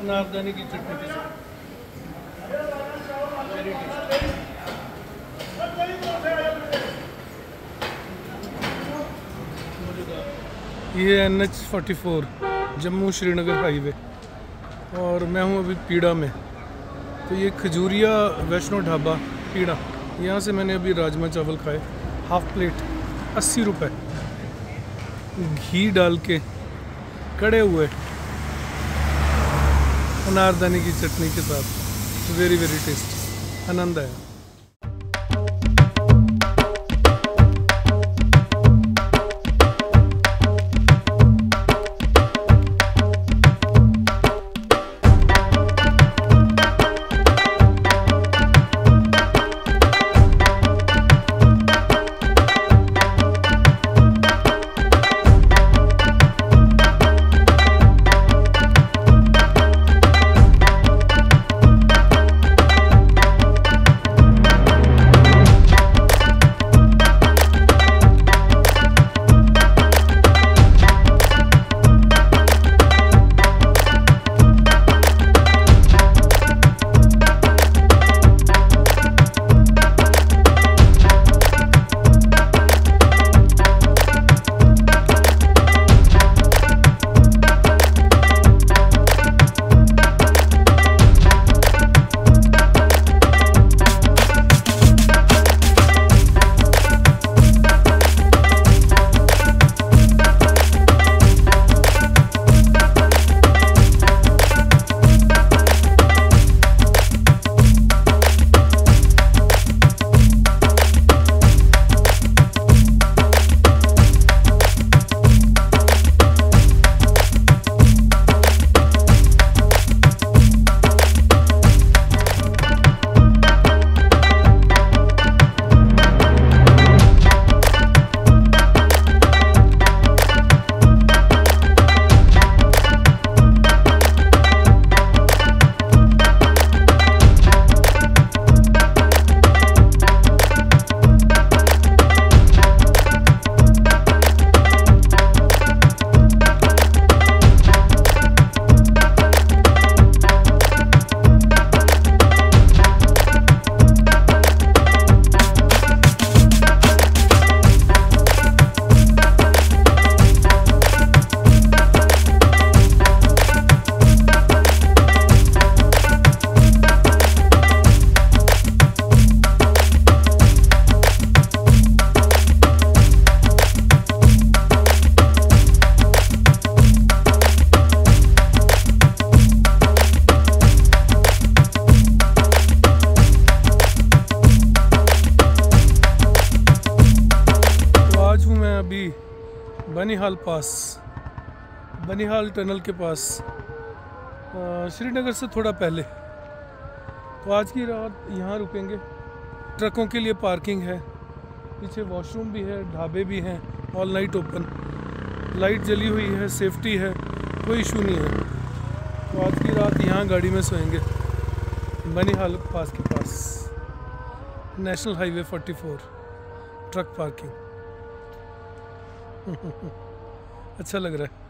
अनारदाने की चटनी के साथ ये N H forty four, Jammu Srinagar highway. और मैं हूँ अभी पीड़ा में। तो ये खजूरिया, वैष्णो ढाबा, पीड़ा, यहाँ से मैंने अभी राजमा चावल खाए। हाफ़ प्लेट, अस्सी रुपए। घी डाल के कड़े हुए अनारदाने की चटनी के साथ। वेरी वेरी टेस्टी आनंद आया। बनीहाल पास, बनीहाल टनल के पास श्रीनगर से थोड़ा पहले। तो आज की रात यहाँ रुकेंगे। ट्रकों के लिए पार्किंग है, पीछे वॉशरूम भी है, ढाबे भी हैं, ऑल नाइट ओपन। लाइट जली हुई है, सेफ्टी है, कोई इशू नहीं है। तो आज की रात यहाँ गाड़ी में सोएँगे, बनीहाल पास के पास। National highway 44 truck parking. अच्छा लग रहा है।